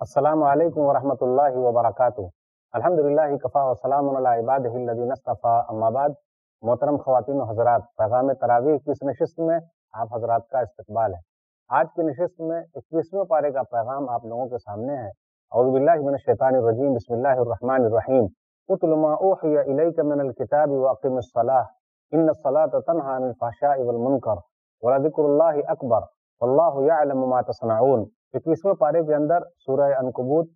السلام علیکم ورحمۃ اللہ وبرکاتہ۔ الحمد للہ کفا وسلام اما بعد، محترم خواتین و حضرات، پیغام تراویح کی اس نشست میں آپ حضرات کا استقبال ہے۔ آج کی نشست میں اکیسویں پارے کا پیغام آپ لوگوں کے سامنے ہے۔ اعوذ باللہ من الشیطان الرجیم، بسم اللہ الرحمن الرحیم۔ اتل ما اوحی الیک من الكتاب واقم الصلاة۔ ان الصلاة تنہا عن الفحشاء والمنکر ولذکر اللہ اکبر واللہ یعلم ما تصنعون۔ اکیسویں پارے کے اندر سورہ انکبوت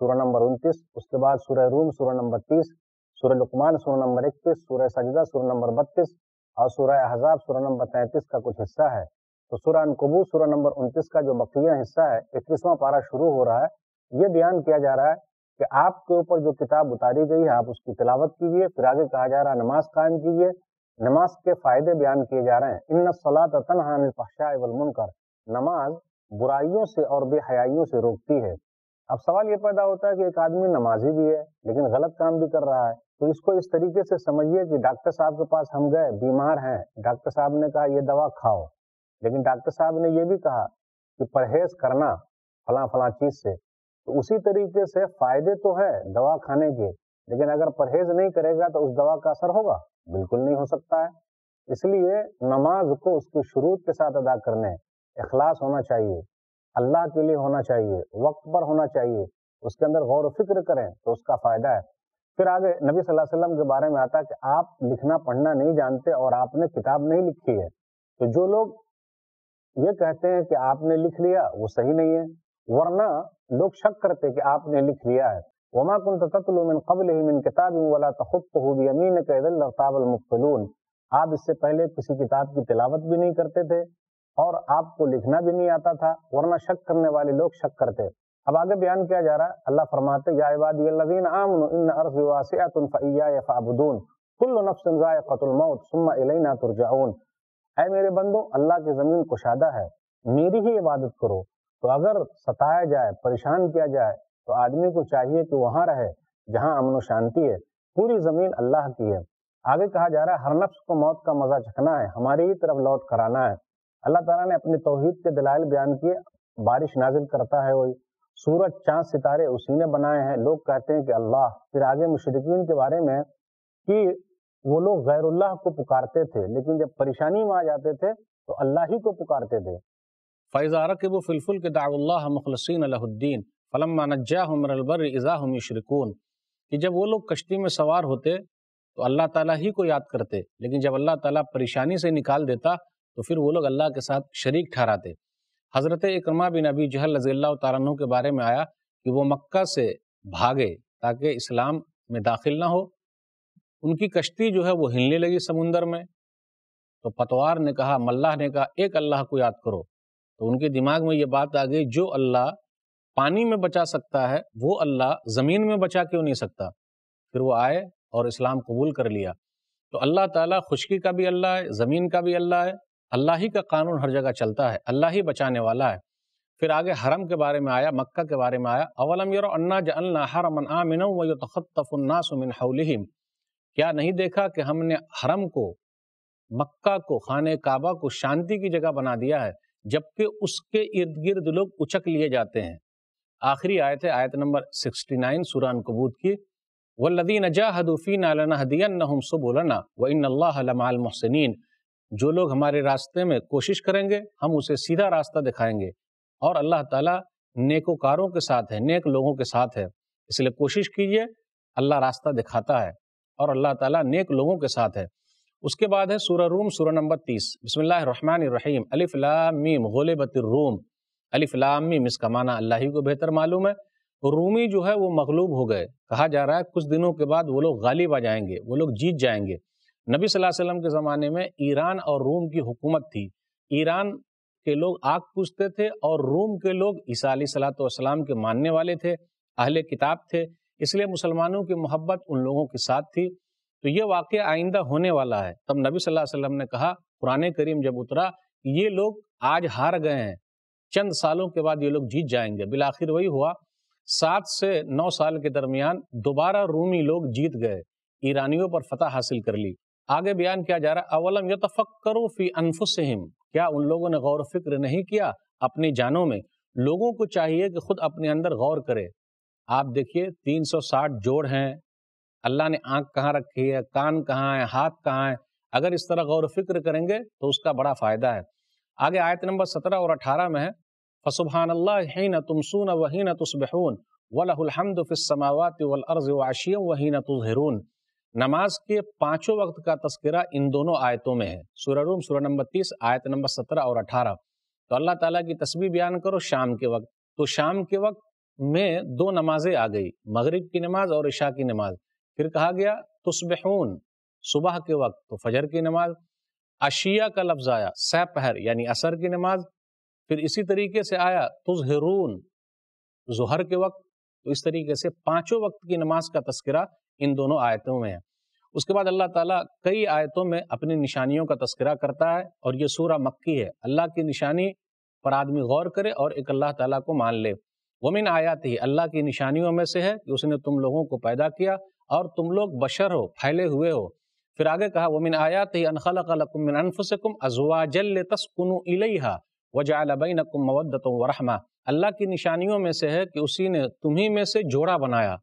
سورہ نمبر انتیس، اس کے بعد سورہ روم، سورہ نمبر تیس، سورہ لقمان، سورہ نمبر اکتیس، سورہ سجدہ، سورہ نمبر بتیس اور سورہ احزاب، سورہ نمبر تینتیس کا کچھ حصہ ہے۔ تو سورہ انکبو سورہ نمبر انتیس کا جو بقیہ حصہ ہے، اکیسواں پارہ شروع ہو رہا ہے۔ یہ بیان کیا جا رہا ہے کہ آپ کے اوپر جو کتاب اتاری گئی ہے، آپ اس کی تلاوت کیجیے پھر آگے کہا جا رہا ہے نماز قائم کیجیے نماز کے فائدے بیان کیے جا رہے ہیں۔ ان صلاح تنہا الفحشاء والمنکر۔ نماز برائیوں سے اور بے حیائیوں سے روکتی ہے۔ اب سوال یہ پیدا ہوتا ہے کہ ایک آدمی نمازی بھی ہے لیکن غلط کام بھی کر رہا ہے، تو اس کو اس طریقے سے سمجھیے کہ ڈاکٹر صاحب کے پاس ہم گئے، بیمار ہیں۔ ڈاکٹر صاحب نے کہا، یہ دوا کھاؤ۔ لیکن ڈاکٹر صاحب نے یہ بھی کہا کہ پرہیز کرنا فلاں فلاں چیز سے۔ تو اسی طریقے سے فائدے تو ہے دوا کھانے کے، لیکن اگر پرہیز نہیں کرے گا تو اس دوا کا اثر ہوگا۔ بالکل نہیں ہو سکتا ہے۔ اس لیے نماز کو اس کی شروع کے ساتھ ادا کرنے اخلاص ہونا چاہیے، اللہ کے لیے ہونا چاہیے، وقت پر ہونا چاہیے، اس کے اندر غور و فکر کریں تو اس کا فائدہ ہے۔ پھر آگے نبی صلی اللہ علیہ وسلم کے بارے میں آتا ہے کہ آپ لکھنا پڑھنا نہیں جانتے اور آپ نے کتاب نہیں لکھی ہے۔ تو جو لوگ یہ کہتے ہیں کہ آپ نے لکھ لیا وہ صحیح نہیں ہے، ورنہ لوگ شک کرتے کہ آپ نے لکھ لیا ہے۔ وما كنت تتلو من قبل من کتاب ولا تخطه بيمينك اذا لارتاب المبطلون۔ آپ اس سے پہلے کسی کتاب کی تلاوت بھی نہیں کرتے تھے۔ اور آپ کو لکھنا بھی نہیں آتا تھا، ورنہ شک کرنے والے لوگ شک کرتے۔ اب آگے بیان کیا جا رہا ہے۔ اللہ فرماتے، یا عبادی الذین آمنوا، ان ارض واسعۃ فایای فاعبدون، کل نفس ذائقۃ الموت ثم الینا ترجعون۔ اے میرے بندو، اللہ کی زمین کشادہ ہے، میری ہی عبادت کرو۔ تو اگر ستایا جائے، پریشان کیا جائے، تو آدمی کو چاہیے کہ وہاں رہے، جہاں امن و شانتی ہے۔ پوری زمین اللہ کی ہے۔ آگے کہا جا رہا ہے، ہر نفس کو موت کا مزہ چکھنا ہے، ہماری ہی طرف لوٹ کرانا ہے۔ اللہ تعالیٰ نے اپنے توحید کے دلائل بیان کیے، بارش نازل کرتا ہے وہی۔ سورج چاند ستارے اسی نے بنائے ہیں۔ لوگ کہتے ہیں کہ اللہ۔ پھر آگے مشرقین کے بارے میں کہ وہ لوگ غیر اللہ کو پکارتے تھے، لیکن جب پریشانی میں آ جاتے تھے تو اللہ ہی کو پکارتے تھے۔ فیضارہ کے وہ فلفل کے داغ اللہ مخلصین اللہ الدین فلم نجا ہمر البر اضا ہم کہ جب وہ لوگ کشتی میں سوار ہوتے تو اللہ تعالیٰ ہی کو یاد کرتے، لیکن جب اللہ تعالیٰ پریشانی سے نکال دیتا تو پھر وہ لوگ اللہ کے ساتھ شریک ٹھہراتے۔ حضرت اکرما بن ابی جہل رضی اللہ تعالیٰ عنہ کے بارے میں آیا کہ وہ مکہ سے بھاگے تاکہ اسلام میں داخل نہ ہو۔ ان کی کشتی جو ہے وہ ہلنے لگی سمندر میں۔ تو پتوار نے کہا ملہ نے کہا، ایک اللہ کو یاد کرو۔ تو ان کے دماغ میں یہ بات آ گئی، جو اللہ پانی میں بچا سکتا ہے، وہ اللہ زمین میں بچا کیوں نہیں سکتا؟ پھر وہ آئے اور اسلام قبول کر لیا۔ تو اللہ تعالیٰ خشکی کا بھی اللہ ہے، زمین کا بھی اللہ ہے۔ اللہ ہی کا قانون ہر جگہ چلتا ہے، اللہ ہی بچانے والا ہے۔ پھر آگے حرم کے بارے میں آیا، مکہ کے بارے میں آیا، اولم یرو انا جعلنا حرما آمنا ویتخطف الناس من حولہم۔ کیا نہیں دیکھا کہ ہم نے حرم کو، مکہ کو، خانہ کعبہ کو شانتی کی جگہ بنا دیا ہے، جبکہ اس کے ارد گرد لوگ اچک لیے جاتے ہیں۔ آخری آیت ہے، آیت نمبر 69 سورہ انکبوت کی۔ وَالَّذِينَ جَاهَدُوا فِينَا لَنَهْدِيَنَّهُمْ سُبُلَنَا وَإِنَّ اللَّهَ لَمَعَ الْمُحْسِنِينَ۔ جو لوگ ہمارے راستے میں کوشش کریں گے، ہم اسے سیدھا راستہ دکھائیں گے۔ اور اللہ تعالیٰ نیکوکاروں کے ساتھ ہے، نیک لوگوں کے ساتھ ہے۔ اس لیے کوشش کیجیے، اللہ راستہ دکھاتا ہے اور اللہ تعالیٰ نیک لوگوں کے ساتھ ہے۔ اس کے بعد ہے سورہ روم، سورہ نمبر تیس۔ بسم اللہ الرحمن الرحیم۔ الف لام میم، غلبت الروم۔ الف لام میم، اس کا معنی اللہ ہی کو بہتر معلوم ہے۔ رومی جو ہے وہ مغلوب ہو گئے۔ کہا جا رہا ہے، کچھ دنوں کے بعد وہ لوگ غالب آ جائیں گے، وہ لوگ جیت جائیں گے۔ نبی صلی اللہ علیہ وسلم کے زمانے میں ایران اور روم کی حکومت تھی۔ ایران کے لوگ آگ پوچھتے تھے اور روم کے لوگ عیسیٰ علیہ صلاۃ والسلام کے ماننے والے تھے، اہل کتاب تھے۔ اس لیے مسلمانوں کی محبت ان لوگوں کے ساتھ تھی۔ تو یہ واقعہ آئندہ ہونے والا ہے۔ تب نبی صلی اللہ علیہ وسلم نے کہا، قرآن کریم جب اترا، یہ لوگ آج ہار گئے ہیں۔ چند سالوں کے بعد یہ لوگ جیت جائیں گے۔ بالآخر وہی ہوا۔ سات سے نو سال کے درمیان دوبارہ رومی لوگ جیت گئے۔ ایرانیوں پر فتح حاصل کر لی۔ آگے بیان کیا جا رہا ہے، اولم یتفکروا فی انفسہم، کیا ان لوگوں نے غور و فکر نہیں کیا اپنی جانوں میں؟ لوگوں کو چاہیے کہ خود اپنے اندر غور کرے۔ آپ دیکھیے، تین سو ساٹھ جوڑ ہیں۔ اللہ نے آنکھ کہاں رکھی ہے، کان کہاں ہے، ہاتھ کہاں ہے؟ اگر اس طرح غور و فکر کریں گے تو اس کا بڑا فائدہ ہے۔ آگے آیت نمبر سترہ اور اٹھارہ میں ہے، فسبحان اللہ حین تمسون وحین تصبحون ولہ الحمد فی السماوات والارض وعشیا وحین تظہرون۔ نماز کے پانچوں وقت کا تذکرہ ان دونوں آیتوں میں ہے۔ سورہ روم، سورہ نمبر تیس، آیت نمبر سترہ اور اٹھارہ۔ تو اللہ تعالیٰ کی تسبیح بیان کرو شام کے وقت۔ تو شام کے وقت میں دو نمازیں آ گئی مغرب کی نماز اور عشاء کی نماز۔ پھر کہا گیا، تصبحون، صبح کے وقت، تو فجر کی نماز۔ اشیاء کا لفظ آیا سہ پہر یعنی اثر کی نماز۔ پھر اسی طریقے سے آیا، تظہرون، ظہر کے وقت۔ تو اس طریقے سے پانچوں وقت کی نماز کا تذکرہ ان دونوں آیتوں میں ہے۔ اس کے بعد اللہ تعالیٰ کئی آیتوں میں اپنی نشانیوں کا تذکرہ کرتا ہے اور یہ سورہ مکی ہے۔ اللہ کی نشانی پر آدمی غور کرے اور ایک اللہ تعالیٰ کو مان لے۔ ومن آیات ہی اللہ کی نشانیوں میں سے ہے کہ اس نے تم لوگوں کو پیدا کیا اور تم لوگ بشر ہو، پھیلے ہوئے ہو۔ پھر آگے کہا، ومن آیات ہی انخلق لکم من انفسکم ازواجل تسکنو الیہا وجعل بینکم مودتا ورحمہ اللہ کی نشانیوں میں سے ہے کہ اسی نے تمہیں میں سے جوڑا بنایا۔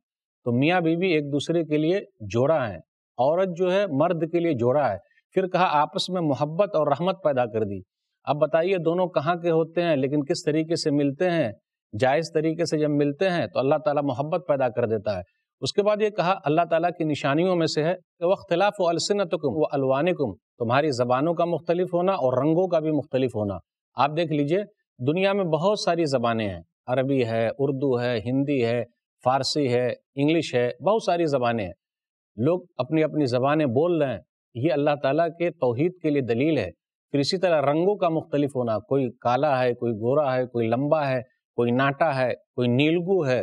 تو میاں بیوی ایک دوسرے کے لیے جوڑا ہیں۔ عورت جو ہے، مرد کے لیے جوڑا ہے۔ پھر کہا، آپس میں محبت اور رحمت پیدا کر دی۔ اب بتائیے، دونوں کہاں کے ہوتے ہیں، لیکن کس طریقے سے ملتے ہیں؟ جائز طریقے سے جب ملتے ہیں تو اللہ تعالیٰ محبت پیدا کر دیتا ہے۔ اس کے بعد یہ کہا، اللہ تعالیٰ کی نشانیوں میں سے ہے کہ وہ اختلاف و السنتکم و الوانکم، تمہاری زبانوں کا مختلف ہونا اور رنگوں کا بھی مختلف ہونا۔ آپ دیکھ لیجیے، دنیا میں بہت ساری زبانیں ہیں۔ عربی ہے، اردو ہے، ہندی ہے۔ فارسی ہے، انگلش ہے، بہت ساری زبانیں ہیں۔ لوگ اپنی اپنی زبانیں بول رہے ہیں۔ یہ اللہ تعالیٰ کے توحید کے لیے دلیل ہے۔ پھر اسی طرح رنگوں کا مختلف ہونا، کوئی کالا ہے، کوئی گورا ہے، کوئی لمبا ہے، کوئی ناٹا ہے، کوئی نیلگو ہے۔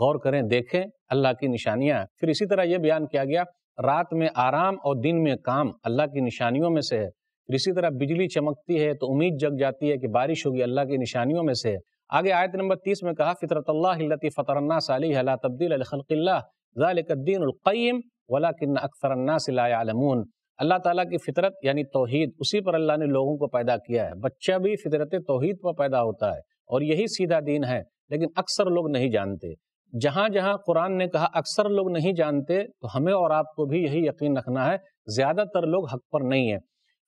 غور کریں، دیکھیں اللہ کی نشانیاں۔ پھر اسی طرح یہ بیان کیا گیا، رات میں آرام اور دن میں کام اللہ کی نشانیوں میں سے ہے۔ پھر اسی طرح بجلی چمکتی ہے تو امید جگ جاتی ہے کہ بارش ہوگی، اللہ کی نشانیوں میں سے ہے۔ آگے آیت نمبر تیس میں کہا، فطرت اللہ اللہ فطر الناس علیہ لا تبدیل الخلق اللہ، ذالک الدین القیم، ولیکن اکثر الناس لا يعلمون اللہ تعالیٰ کی فطرت یعنی توحید، اسی پر اللہ نے لوگوں کو پیدا کیا ہے۔ بچہ بھی فطرت توحید پر پیدا ہوتا ہے اور یہی سیدھا دین ہے، لیکن اکثر لوگ نہیں جانتے۔ جہاں جہاں قرآن نے کہا، اکثر لوگ نہیں جانتے، تو ہمیں اور آپ کو بھی یہی یقین رکھنا ہے، زیادہ تر لوگ حق پر نہیں ہیں۔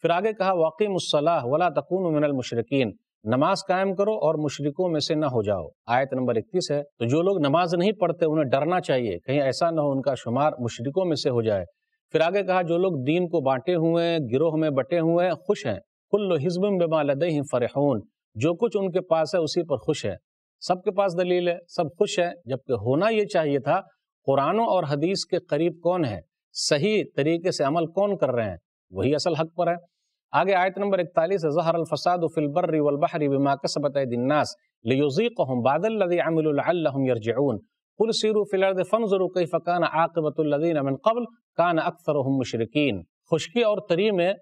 پھر آگے کہا واقعی مصلاح ولا تکون من المشرقین نماز قائم کرو اور مشرقوں میں سے نہ ہو جاؤ۔ آیت نمبر اکتیس ہے، تو جو لوگ نماز نہیں پڑھتے انہیں ڈرنا چاہیے، کہیں ایسا نہ ہو ان کا شمار مشرقوں میں سے ہو جائے۔ پھر آگے کہا، جو لوگ دین کو بانٹے ہوئے ہیں، گروہ میں بٹے ہوئے ہیں، خوش ہیں۔ کل حزب بما لدیہم فرحون، جو کچھ ان کے پاس ہے اسی پر خوش ہے سب کے پاس دلیل ہے، سب خوش ہے جبکہ ہونا یہ چاہیے تھا قرآن اور حدیث کے قریب کون ہے؟ صحیح طریقے سے عمل کون کر رہے ہیں؟ وہی اصل حق پر ہے۔ آگے آیت نمبر اکتالیس ظہر الفساد فی البر والبحر بما کسبت اید الناس لیوزیقهم بعد الذی عملوا لعلهم یرجعون۔ قل سیروا فی الارض فانظروا کیف کان عاقبت الذین من قبل کان اکثرهم مشرکین۔ خشکی اور تری میں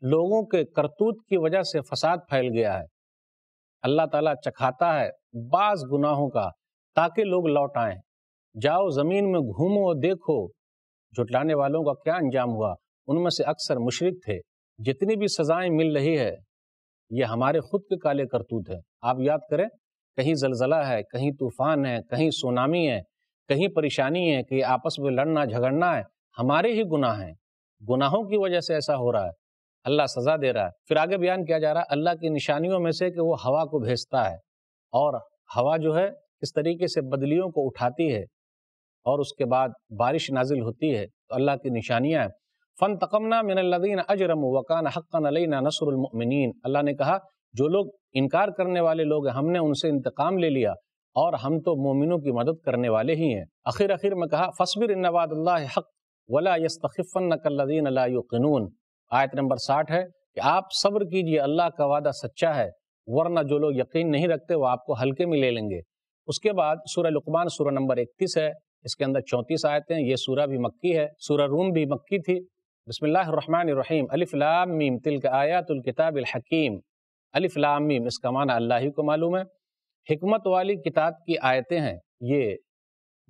لوگوں کے کرتوت کی وجہ سے فساد پھیل گیا ہے۔ اللہ تعالیٰ چکھاتا ہے بعض گناہوں کا تاکہ لوگ لوٹ آئیں۔ جاؤ زمین میں گھومو دیکھو۔ جھٹلانے والوں کا کیا انجام ہوا؟ ان میں سے اکثر مشرک تھے۔ جتنی بھی سزائیں مل رہی ہے، یہ ہمارے خود کے کالے کرتوت ہے آپ یاد کریں، کہیں زلزلہ ہے، کہیں طوفان ہے، کہیں سونامی ہے، کہیں پریشانی ہے کہ آپس میں لڑنا، جھگڑنا ہے۔ ہمارے ہی گناہ ہیں۔ گناہوں کی وجہ سے ایسا ہو رہا ہے۔ اللہ سزا دے رہا ہے۔ پھر آگے بیان کیا جا رہا ہے، اللہ کی نشانیوں میں سے کہ وہ ہوا کو بھیجتا ہے۔ اور ہوا جو ہے، اس طریقے سے بدلیوں کو اٹھاتی ہے اور اس کے بعد بارش نازل ہوتی ہے۔ تو اللہ کی نشانیاں ہیں۔ فن تقمنا من الدین اجرم وقان حقن علینا نصر المؤمنین۔ اللہ نے کہا، جو لوگ انکار کرنے والے لوگ ہیں، ہم نے ان سے انتقام لے لیا اور ہم تو مومنوں کی مدد کرنے والے ہی ہیں۔ اخیر اخیر میں کہا فصبر ان وعد اللہ حق ولا یستخفنک الذین لا یقنون آیت نمبر ساٹھ ہے کہ آپ صبر کیجیے، اللہ کا وعدہ سچا ہے، ورنہ جو لوگ یقین نہیں رکھتے وہ آپ کو ہلکے میں لے لیں گے۔ اس کے بعد سورہ لقمان سورہ نمبر اکتیس ہے۔ اس کے اندر چونتیس آیتیں یہ سورہ بھی مکی ہے۔ سورہ روم بھی مکی تھی۔ بسم اللہ الرحمن الرحیم الف لام میم تلک آیات الکتاب الحکیم الف لام میم اس کا معنی اللہ ہی کو معلوم ہے حکمت والی کتاب کی آیتیں ہیں یہ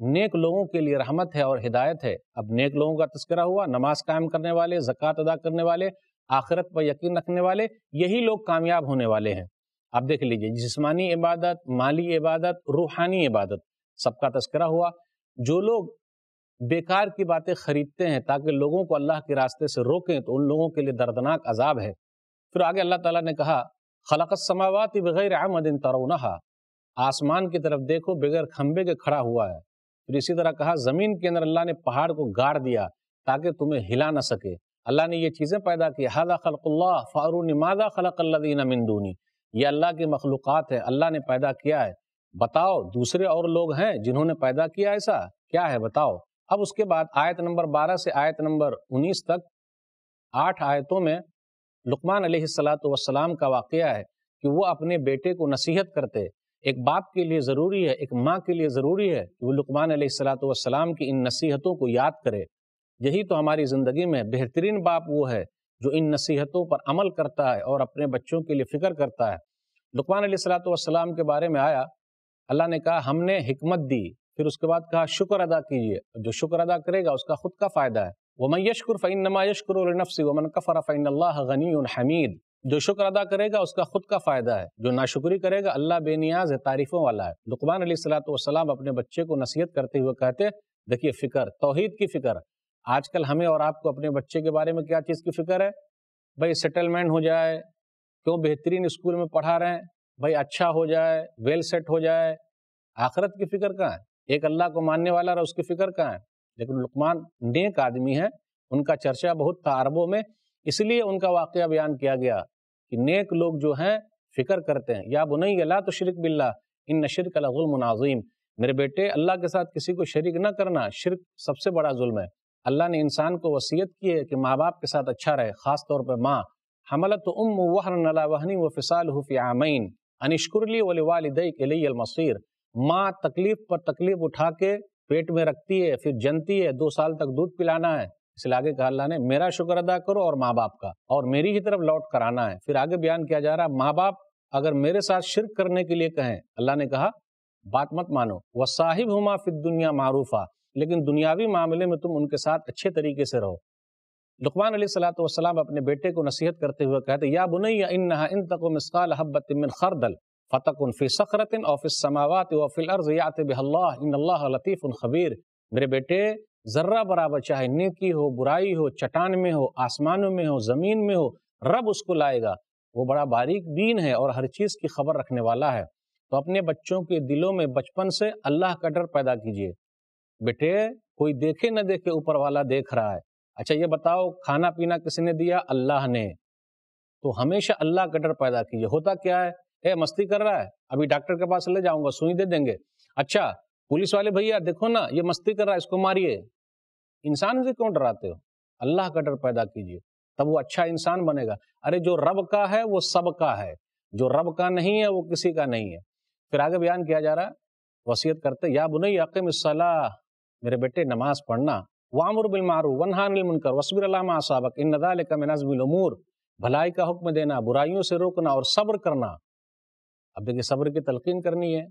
نیک لوگوں کے لیے رحمت ہے اور ہدایت ہے. اب نیک لوگوں کا تذکرہ ہوا. نماز قائم کرنے والے، زکوٰۃ ادا کرنے والے، آخرت پر یقین رکھنے والے، یہی لوگ کامیاب ہونے والے ہیں. آپ دیکھ لیجیے، جسمانی عبادت، مالی عبادت، روحانی عبادت، سب کا تذکرہ ہوا. جو لوگ بیکار کی باتیں خریدتے ہیں تاکہ لوگوں کو اللہ کے راستے سے روکیں تو ان لوگوں کے لیے دردناک عذاب ہے۔ پھر آگے اللہ تعالیٰ نے کہا، خلق السماوات بغیر عمد ترونہا۔ آسمان کی طرف دیکھو، بغیر کھمبے کے کھڑا ہوا ہے۔ پھر اسی طرح کہا، زمین کے اندر اللہ نے پہاڑ کو گاڑ دیا تاکہ تمہیں ہلا نہ سکے۔ اللہ نے یہ چیزیں پیدا کی ہادا خلق اللہ فارون مادا خلق اللہ دین مندونی یہ اللہ کی مخلوقات ہے، اللہ نے پیدا کیا ہے۔ بتاؤ، دوسرے اور لوگ ہیں جنہوں نے پیدا کیا ایسا؟ کیا ہے؟ بتاؤ۔ اب اس کے بعد آیت نمبر بارہ سے آیت نمبر انیس تک آٹھ آیتوں میں لقمان علیہ السلاۃ والسلام کا واقعہ ہے کہ وہ اپنے بیٹے کو نصیحت کرتے، ایک باپ کے لیے ضروری ہے، ایک ماں کے لیے ضروری ہے کہ وہ لقمان علیہ السلاۃ والسلام کی ان نصیحتوں کو یاد کرے۔ یہی تو ہماری زندگی میں بہترین باپ وہ ہے جو ان نصیحتوں پر عمل کرتا ہے اور اپنے بچوں کے لیے فکر کرتا ہے۔ لقمان علیہ السلاۃ والسلام کے بارے میں آیا، اللہ نے کہا، ہم نے حکمت دی پھر اس کے بعد کہا، شکر ادا کیجیے جو شکر ادا کرے گا، اس کا خود کا فائدہ ہے۔ وہ یشکر فعین نما یشکر النفسی ومن کفر فعین اللہ غنی الحمید جو شکر ادا کرے گا، اس کا خود کا فائدہ ہے۔ جو ناشکری کرے گا، اللہ بے نیاز ہے، تعریفوں والا ہے۔ لقمان علیہ السلاۃ والسلام اپنے بچے کو نصیحت کرتے ہوئے کہتے، دیکھیے، فکر، توحید کی فکر۔ آج کل ہمیں اور آپ کو اپنے بچے کے بارے میں کیا چیز کی فکر ہے؟ بھائی سیٹلمنٹ ہو جائے، کیوں بہترین اسکول میں پڑھا رہے ہیں؟ بھائی اچھا ہو جائے ویل سیٹ ہو جائے۔ آخرت کی فکر کہاں ہے؟ ایک اللہ کو ماننے والا رہا اس کی فکر کہاں ہے؟ لیکن لقمان نیک آدمی ہے ان کا چرچا بہت تھا عربوں میں، اس لیے ان کا واقعہ بیان کیا گیا کہ نیک لوگ جو ہیں، فکر کرتے ہیں، یا بنئی اللہ تو شرک باللہ، ان نشرک الغلم ناظیم میرے بیٹے، اللہ کے ساتھ کسی کو شریک نہ کرنا شرک سب سے بڑا ظلم ہے۔ اللہ نے انسان کو وصیت کی ہے کہ ماں باپ کے ساتھ اچھا رہے، خاص طور پہ ماں۔ حملت ام وحرن لا وحنی و فصال فی عامین۔ انشکرلی ولی والدئی کے المصیر۔ ماں تکلیف پر تکلیف اٹھا کے پیٹ میں رکھتی ہے، پھر جنتی ہے، دو سال تک دودھ پلانا ہے۔ اس لیے آگے کہا اللہ نے، میرا شکر ادا کرو اور ماں باپ کا، اور میری ہی طرف لوٹ کرانا ہے۔ پھر آگے بیان کیا جا رہا ہے، ماں باپ اگر میرے ساتھ شرک کرنے کے لیے کہیں، اللہ نے کہا، بات مت مانو۔ وہ صاحب ہما فی دنیا معروفہ لیکن دنیاوی معاملے میں تم ان کے ساتھ اچھے طریقے سے رہو۔ لقمان علیہ السلاۃ والسلام اپنے بیٹے کو نصیحت کرتے ہوئے کہتے، یا بنیا ان ان تک مسقال حبت من خردل۔ فتق فی سخرت او فی السماوات او فی الارض یات بہ اللہ، ان اللہ لطیف خبیر۔ میرے بیٹے، ذرہ برابر چاہے نیکی ہو، برائی ہو، چٹان میں ہو، آسمانوں میں ہو، زمین میں ہو، رب اس کو لائے گا۔ وہ بڑا باریک بین ہے اور ہر چیز کی خبر رکھنے والا ہے۔ تو اپنے بچوں کے دلوں میں بچپن سے اللہ کا ڈر پیدا کیجیے بیٹے، کوئی دیکھے نہ دیکھے اوپر والا دیکھ رہا ہے۔ اچھا یہ بتاؤ، کھانا پینا کس نے دیا؟ اللہ نے۔ تو ہمیشہ اللہ کا ڈر پیدا کیجیے ہوتا کیا ہے؟ اے مستی کر رہا ہے، ابھی ڈاکٹر کے پاس لے جاؤں گا، سوئی دے دیں گے۔ اچھا پولیس والے بھیا، دیکھو نا، یہ مستی کر رہا ہے، اس کو ماریے۔ انسان سے کیوں ڈراتے ہو؟ اللہ کا ڈر پیدا کیجیے، تب وہ اچھا انسان بنے گا۔ ارے، جو رب کا ہے، وہ سب کا ہے۔ جو رب کا نہیں ہے، وہ کسی کا نہیں ہے۔ پھر آگے بیان کیا جا رہا ہے؟ وصیت کرتے، یا بنئی عقیم الصلاح میرے بیٹے، نماز پڑھنا۔ وامر بالمعروف ونہان المنکر وصبر علامہ صابق ان ذالک من عزم الامور۔ بھلائی کا حکم دینا، برائیوں سے روکنا اور صبر کرنا۔ اب دیکھیں صبر کی تلقین کرنی ہے،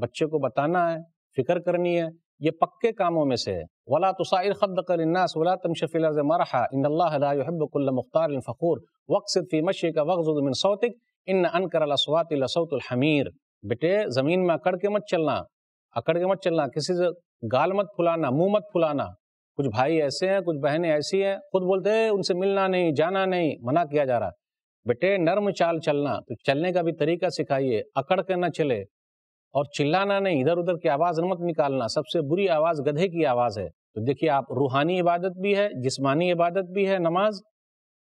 بچے کو بتانا ہے، فکر کرنی ہے، یہ پکے کاموں میں سے ہے۔ ولا تصائر خد قل الناس ولا تمشي في الارض مرحا ان الله لا يحب كل مختار فخور۔ واقصد في مشيك واغضض من صوتك ان انكر الاصوات لصوت الحمير۔ بیٹے، زمین میں اکڑ کے مت چلنا، اکڑ کے مت چلنا، کسی سے گال مت پھلانا، منہ مت پھلانا۔ کچھ بھائی ایسے ہیں، کچھ بہنیں ایسی ہیں، خود بولتے ہیں ان سے ملنا نہیں، جانا نہیں، منع کیا جا رہا بیٹے نرم چال چلنا، تو چلنے کا بھی طریقہ سکھائیے، اکڑ کے نہ چلے۔ اور چلانا نہیں، ادھر ادھر کی آواز مت نکالنا، سب سے بری آواز گدھے کی آواز ہے۔ تو دیکھیے، آپ روحانی عبادت بھی ہے، جسمانی عبادت بھی ہے، نماز،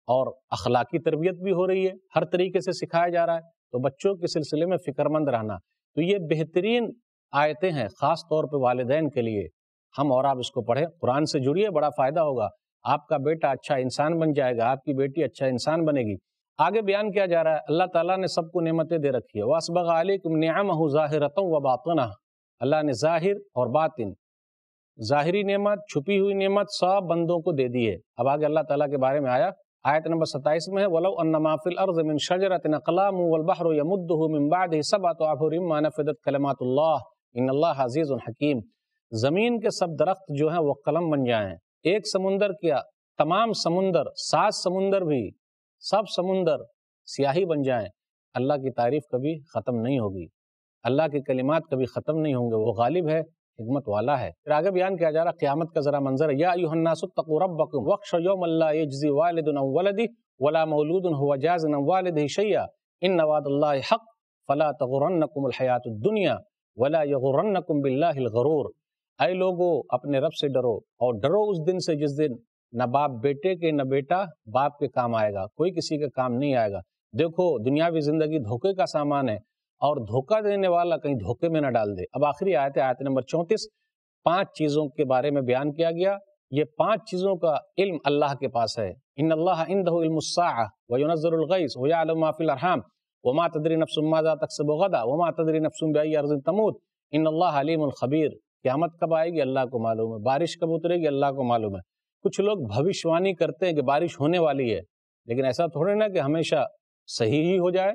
اور اخلاقی تربیت بھی ہو رہی ہے، ہر طریقے سے سکھایا جا رہا ہے۔ تو بچوں کے سلسلے میں فکر مند رہنا۔ تو یہ بہترین آیتیں ہیں، خاص طور پہ والدین کے لیے۔ ہم اور آپ اس کو پڑھیں، قرآن سے جڑیے، بڑا فائدہ ہوگا۔ آپ کا بیٹا اچھا انسان بن جائے گا، آپ کی بیٹی اچھا انسان بنے گی۔ آگے بیان کیا جا رہا ہے، اللہ تعالیٰ نے سب کو نعمتیں دے رکھی ہے۔ واسبغ علیکم نعمہ ظاہرۃ و باطنہ اللہ نے ظاہر اور باطن، ظاہری نعمت، چھپی ہوئی نعمت سب بندوں کو دے دی ہے۔ اب آگے اللہ تعالیٰ کے بارے میں آیا۔ آیت نمبر ستائیس میں ہے، ولو انما فی الارض من شجرت اقلام والبحر یمدہ من بعد سبعت عبر ما نفدت کلمات اللہ ان اللہ عزیز الحکیم زمین کے سب درخت جو ہیں وہ قلم بن جائیں۔ ایک سمندر کیا، تمام سمندر، سات سمندر بھی سب سمندر سیاہی بن جائیں، اللہ کی تعریف کبھی ختم نہیں ہوگی۔ اللہ کے کلمات کبھی ختم نہیں ہوں گے۔ وہ غالب ہے، حکمت والا ہے۔ پھر آگے بیان کیا جا رہا، قیامت کا ذرا منظر یا ایوہ الناس اتقوا ربکم وقش یوم اللہ یجزی والد عن ولدی ولا مولود هو جاز عن والده شیئا۔ ان وعد اللہ حق۔ فلا تغرنکم الحیات الدنیا ولا یغرنکم باللہ الغرور۔ اے لوگو، اپنے رب سے ڈرو اور ڈرو اس دن سے جس دن نہ باپ بیٹے کے نہ بیٹا باپ کے کام آئے گا، کوئی کسی کے کام نہیں آئے گا۔ دیکھو، دنیاوی زندگی دھوکے کا سامان ہے اور دھوکہ دینے والا کہیں دھوکے میں نہ ڈال دے۔ اب آخری آیت ہے، آیت نمبر چونتیس۔ پانچ چیزوں کے بارے میں بیان کیا گیا۔ یہ پانچ چیزوں کا علم اللہ کے پاس ہے۔ ان اللہ عندہ علم الساعہ وینزل الغیث ویعلم ما فی الارحام وما تدری نفس ماذا تکسب غدا وما تدری نفس بأي ارض تموت۔ ان اللہ علیم الخبیر۔ قیامت کب آئے گی؟ اللہ کو معلوم ہے۔ بارش کب اترے گی؟ اللہ کو معلوم ہے۔ کچھ لوگ بھوشوانی کرتے ہیں کہ بارش ہونے والی ہے، لیکن ایسا تھوڑے نا کہ ہمیشہ صحیح ہی ہو جائے۔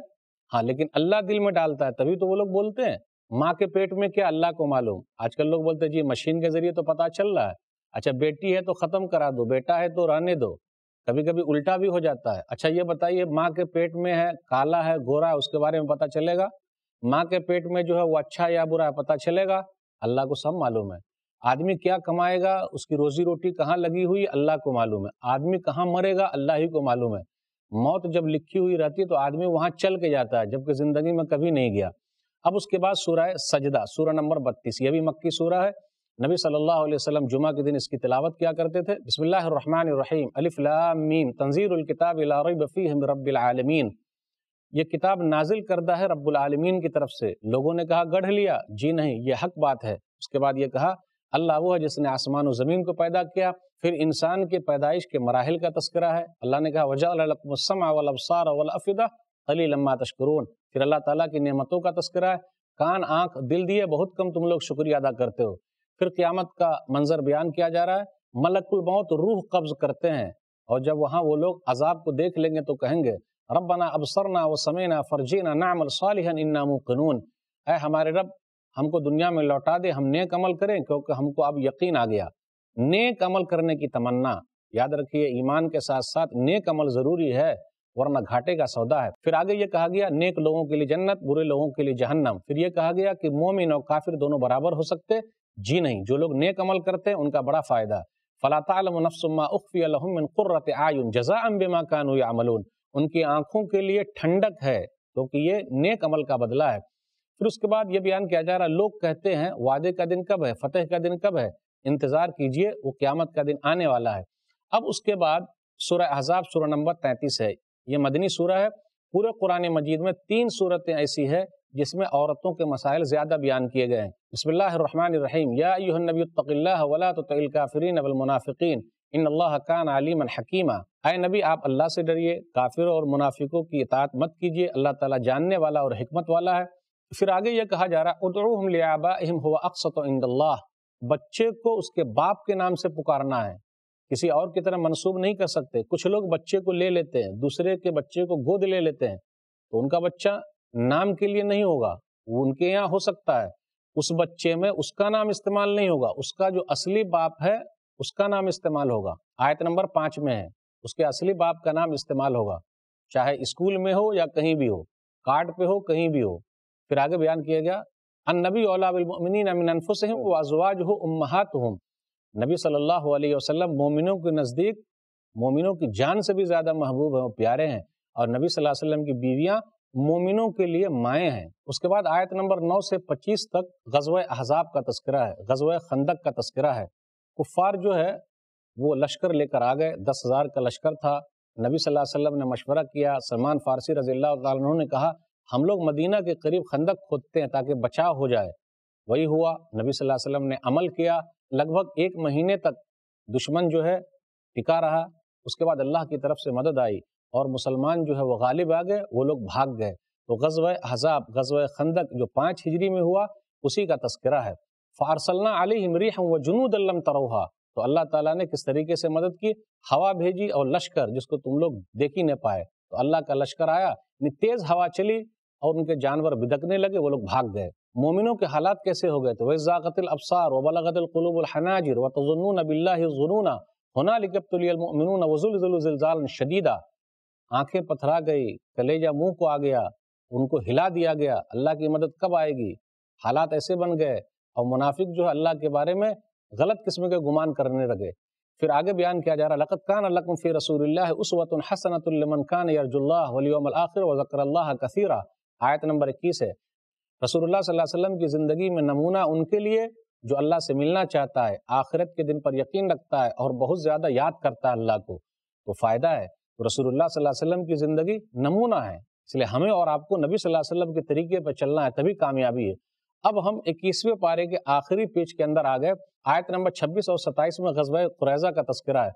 ہاں لیکن اللہ دل میں ڈالتا ہے، تبھی تو وہ لوگ بولتے ہیں۔ ماں کے پیٹ میں کیا اللہ کو معلوم؟ آج کل لوگ بولتے ہیں جی مشین کے ذریعے تو پتا چل رہا ہے۔ اچھا بیٹی ہے تو ختم کرا دو، بیٹا ہے تو رہنے دو۔ کبھی کبھی الٹا بھی ہو جاتا ہے۔ اچھا یہ بتائیے، ماں کے پیٹ میں ہے، کالا ہے، گورا ہے، اس کے بارے میں پتا چلے گا؟ ماں کے پیٹ میں جو ہے وہ اچھا یا برا ہے پتا چلے گا؟ اللہ کو سب معلوم ہے۔ آدمی کیا کمائے گا؟ اس کی روزی روٹی کہاں لگی ہوئی؟ اللہ کو معلوم ہے۔ آدمی کہاں مرے گا؟ اللہ ہی کو معلوم ہے۔ موت جب لکھی ہوئی رہتی ہے تو آدمی وہاں چل کے جاتا ہے، جبکہ زندگی میں کبھی نہیں گیا۔ اب اس کے بعد سورہ سجدہ، سورہ نمبر بتیس، یہ بھی مکی سورہ ہے۔ نبی صلی اللہ علیہ وسلم جمعہ کے دن اس کی تلاوت کیا کرتے تھے؟ بسم اللہ الرحمن الرحیم، الف لام میم تنظیر الکتاب لا ریب فیہ من رب العالمین۔ یہ کتاب نازل کردہ ہے رب العالمین کی طرف سے۔ لوگوں نے کہا، گڑھ لیا۔ جی نہیں، یہ حق بات ہے۔ اس کے بعد یہ کہا اللہ وہ ہے جس نے آسمان و زمین کو پیدا کیا، پھر انسان کے پیدائش کے مراحل کا تذکرہ ہے۔ اللہ نے کہا وجہ والابصار والافدہ علی لما تشکرون۔ پھر اللہ تعالیٰ کی نعمتوں کا تذکرہ ہے۔ کان، آنکھ، دل دیے بہت کم تم لوگ شکریہ ادا کرتے ہو۔ پھر قیامت کا منظر بیان کیا جا رہا ہے۔ ملک الموت روح قبض کرتے ہیں۔ اور جب وہاں وہ لوگ عذاب کو دیکھ لیں گے تو کہیں گے، ربنا ابصرنا وسمینا فرجینا نعمل صالحا انا موقنون۔ اے ہمارے رب ہم کو دنیا میں لوٹا دے، ہم نیک عمل کریں، کیونکہ ہم کو اب یقین آ گیا۔ نیک عمل کرنے کی تمنا۔ یاد رکھیے، ایمان کے ساتھ ساتھ نیک عمل ضروری ہے، ورنہ گھاٹے کا سودا ہے۔ پھر آگے یہ کہا گیا، نیک لوگوں کے لیے جنت، برے لوگوں کے لیے جہنم۔ پھر یہ کہا گیا کہ مومن اور کافر دونوں برابر ہو سکتے؟ جی نہیں۔ جو لوگ نیک عمل کرتے ہیں، ان کا بڑا فائدہ۔ فلا تعلم نفس ما اخفی لهم من قرۃ اعین جزاء بما كانوا يعملون۔ ان کی آنکھوں کے لیے ٹھنڈک ہے، کیونکہ یہ نیک عمل کا بدلہ ہے۔ پھر اس کے بعد یہ بیان کیا جا رہا لوگ کہتے ہیں وعدے کا دن کب ہے، فتح کا دن کب ہے، انتظار کیجیے، وہ قیامت کا دن آنے والا ہے۔ اب اس کے بعد سورہ احزاب سورہ نمبر تینتیس ہے۔ یہ مدنی سورہ ہے، پورے قرآن مجید میں تین صورتیں ایسی ہے جس میں عورتوں کے مسائل زیادہ بیان کیے گئے ہیں۔ بسم اللہ الرحمن الرحیم۔ یا ایوہ النبی اتق اللہ ولا تطع الكافرین والمنافقین۔ ان اللہ کان علیما حکیما۔ اے نبی، آپ اللہ سے ڈریے، کافروں اور منافقوں کی اطاعت مت کیجیے اللہ تعالیٰ جاننے والا اور حکمت والا ہے۔ پھر آگے یہ کہا جا رہا ادعوہم لآبائہم ہوا اقسط عند اللہ بچے کو اس کے باپ کے نام سے پکارنا ہے۔ کسی اور کی طرح منسوب نہیں کر سکتے۔ کچھ لوگ بچے کو لے لیتے ہیں، دوسرے کے بچے کو گود لے لیتے ہیں۔ تو ان کا بچہ نام کے لیے نہیں ہوگا۔ وہ ان کے یہاں ہو سکتا ہے۔ اس بچے میں اس کا نام استعمال نہیں ہوگا۔ اس کا جو اصلی باپ ہے، اس کا نام استعمال ہوگا۔ آیت نمبر پانچ میں ہے، اس کے اصلی باپ کا نام استعمال ہوگا۔ چاہے اسکول میں ہو یا کہیں بھی ہو، کارڈ پہ ہو، کہیں بھی ہو۔ پھر آگے بیان کیا گیا النبی اولا بالمؤمنین من انفسهم وازواجه امہاتهم نبی صلی اللہ علیہ وسلم مومنوں کے نزدیک مومنوں کی جان سے بھی زیادہ محبوب ہیں پیارے ہیں۔ اور نبی صلی اللہ علیہ وسلم کی بیویاں مومنوں کے لیے مائیں ہیں۔ اس کے بعد آیت نمبر نو سے پچیس تک غزوہ احزاب کا تذکرہ ہے غزوہ خندق کا تذکرہ ہے۔ کفار جو ہے وہ لشکر لے کر آ گئے دس ہزار کا لشکر تھا۔ نبی صلی اللہ علیہ وسلم نے مشورہ کیا سلمان فارسی رضی اللہ تعالیٰ نے کہا ہم لوگ مدینہ کے قریب خندق کھودتے ہیں تاکہ بچاؤ ہو جائے۔ وہی ہوا، نبی صلی اللہ علیہ وسلم نے عمل کیا۔ لگ بھگ ایک مہینے تک دشمن جو ہے ٹکا رہا۔ اس کے بعد اللہ کی طرف سے مدد آئی اور مسلمان جو ہے وہ غالب آ گئے، وہ لوگ بھاگ گئے۔ تو غزوہ حذاب غزوہ خندق جو پانچ ہجری میں ہوا، اسی کا تذکرہ ہے۔ فارسلنا علیہ مریح و جنود علم تروہا۔ تو اللہ تعالیٰ نے کس طریقے سے مدد کی؟ ہوا بھیجی اور لشکر جس کو تم لوگ دیکھ ہی نہ پائے۔ تو اللہ کا لشکر آیا یعنی تیز ہوا چلی اور ان کے جانور بدکنے لگے، وہ لوگ بھاگ گئے۔ مومنوں کے حالات کیسے ہو گئے تو وَإِذَاقَتِ الْأَبْصَارُ وَبَلَغَتِ الْقُلُوبُ الْحَنَاجِرُ وَتَظُنُّونَ بِاللَّهِ الظُّنُونَ هُنَالِكَ ابْتُلِيَ الْمُؤْمِنُونَ وَزُلْزِلُوا زِلْزَالًا شَدِيدًا۔ آنکھیں پتھرا گئی کلیجہ منہ کو آ گیا، ان کو ہلا دیا گیا، اللہ کی مدد کب آئے گی؟ حالات ایسے بن گئے اور منافق جو ہے اللہ کے بارے میں غلط قسم کے گمان کرنے لگے۔ پھر آگے بیان کیا جا رہا لقت کان الکم فی رسول اللہ اس وط الحسنۃ المن خان اللہ ولیوم الآخر و اللہ کثیرہ۔ آیت نمبر اکیس ہے۔ رسول اللہ صلی اللہ علیہ وسلم کی زندگی میں نمونہ ان کے لیے جو اللہ سے ملنا چاہتا ہے، آخرت کے دن پر یقین رکھتا ہے اور بہت زیادہ یاد کرتا ہے اللہ کو۔ تو فائدہ ہے تو رسول اللہ صلی اللہ علیہ وسلم کی زندگی نمونہ ہے، اس لیے ہمیں اور آپ کو نبی صلی اللہ علیہ وسلم کے طریقے پر چلنا ہے، تبھی کامیابی ہے۔ اب ہم اکیسویں پارے کے آخری پیج کے اندر آ گئے آیت نمبر چھبیس اور ستائیس میں غزوہ قریضہ کا تذکرہ ہے۔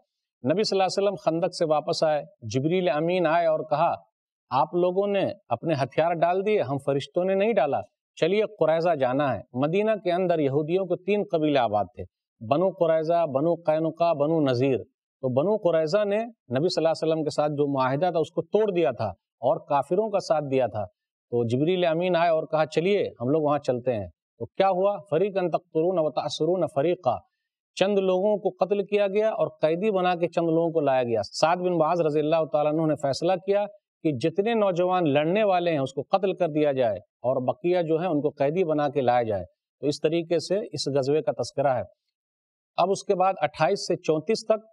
نبی صلی اللہ علیہ وسلم خندق سے واپس آئے، جبریل امین آئے اور کہا، آپ لوگوں نے اپنے ہتھیار ڈال دیے، ہم فرشتوں نے نہیں ڈالا۔ چلیے قریضہ جانا ہے۔ مدینہ کے اندر یہودیوں کے تین قبیلے آباد تھے۔ بنو قریضہ بنو قینقا بنو نذیر۔ تو بنو قریضہ نے نبی صلی اللہ علیہ وسلم کے ساتھ جو معاہدہ تھا، اس کو توڑ دیا تھا اور کافروں کا ساتھ دیا تھا۔ تو جبریل امین آئے اور کہا، چلیے، ہم لوگ وہاں چلتے ہیں۔ تو کیا ہوا؟ فریق تخترون و تأثرون فریقہ چند لوگوں کو قتل کیا گیا اور قیدی بنا کے چند لوگوں کو لایا گیا۔ سعد بن باز رضی اللہ تعالیٰ عنہ نے فیصلہ کیا کہ جتنے نوجوان لڑنے والے ہیں، اس کو قتل کر دیا جائے اور بقیہ جو ہے ان کو قیدی بنا کے لایا جائے۔ تو اس طریقے سے اس غزوے کا تذکرہ ہے۔ اب اس کے بعد اٹھائیس سے چونتیس تک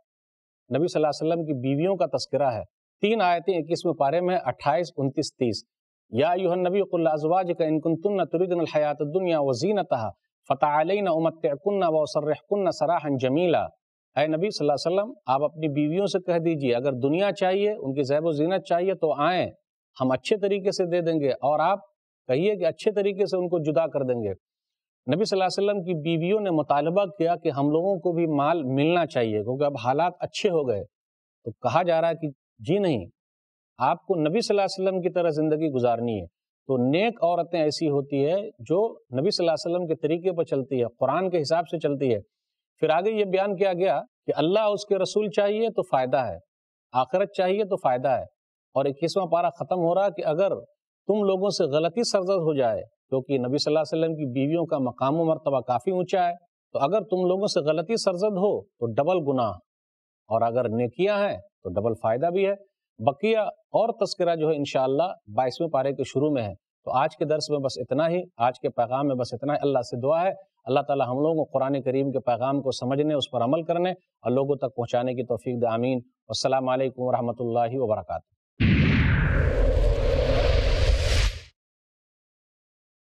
نبی صلی اللہ علیہ وسلم کی بیویوں کا تذکرہ ہے۔ تین آیتیں اکیسویں پارے میں، اٹھائیس، انتیس، تیس۔ یا ایوہ النبی قل ازواج کا ان کنتن تریدن الحیات الدنیا وزینتها فتعالین امتعکن وصرحکن سراحا جمیلا۔ اے نبی صلی اللہ علیہ وسلم، آپ اپنی بیویوں سے کہہ دیجیے، اگر دنیا چاہیے، ان کی زیب و زینت چاہیے تو آئیں، ہم اچھے طریقے سے دے دیں گے، اور آپ کہیے کہ اچھے طریقے سے ان کو جدا کر دیں گے۔ نبی صلی اللہ علیہ وسلم کی بیویوں نے مطالبہ کیا کہ ہم لوگوں کو بھی مال ملنا چاہیے، کیونکہ اب حالات اچھے ہو گئے۔ تو کہا جا رہا ہے کہ جی نہیں آپ کو نبی صلی اللہ علیہ وسلم کی طرح زندگی گزارنی ہے۔ تو نیک عورتیں ایسی ہوتی ہے جو نبی صلی اللہ علیہ وسلم کے طریقے پر چلتی ہے، قرآن کے حساب سے چلتی ہے۔ پھر آگے یہ بیان کیا گیا کہ اللہ اس کے رسول چاہیے تو فائدہ ہے، آخرت چاہیے تو فائدہ ہے۔ اور اکیسواں پارہ ختم ہو رہا کہ اگر تم لوگوں سے غلطی سرزد ہو جائے، کیونکہ نبی صلی اللہ علیہ وسلم کی بیویوں کا مقام و مرتبہ کافی اونچا ہے، تو اگر تم لوگوں سے غلطی سرزد ہو تو ڈبل گناہ۔ اور اگر نیکیاں ہیں تو ڈبل فائدہ بھی ہے۔ بقیہ اور تذکرہ جو ہے انشاءاللہ بائیسویں پارے کے شروع میں ہے۔ تو آج کے درس میں بس اتنا ہی۔ آج کے پیغام میں بس اتنا ہی۔ اللہ سے دعا ہے۔ اللہ تعالی ہم لوگوں کو قرآن کریم کے پیغام کو سمجھنے، اس پر عمل کرنے اور لوگوں تک پہنچانے کی توفیق دامین السلام علیکم ورحمۃ اللہ وبرکاتہ۔